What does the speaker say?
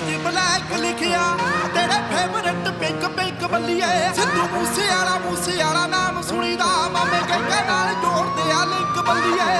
ਜੀ ਬਲੈਕ ਲਿਖਿਆ, ਤੇਰੇ ਫੇਵਰਟ ਪਿੰਕ ਪਿੰਕ ਬੱਲੀਏ। ਸਿੱਧੂ ਮੂਸੇ ਵਾਲਾ ਮੂਸੇ ਵਾਲਾ ਨਾਮ ਸੁਣੀਦਾ, ਮਾਮੇ ਕਹਿੰਦੇ ਨਾਲ ਜੋੜਦੇ ਆ ਲਿੰਕ ਬੱਲੀਏ।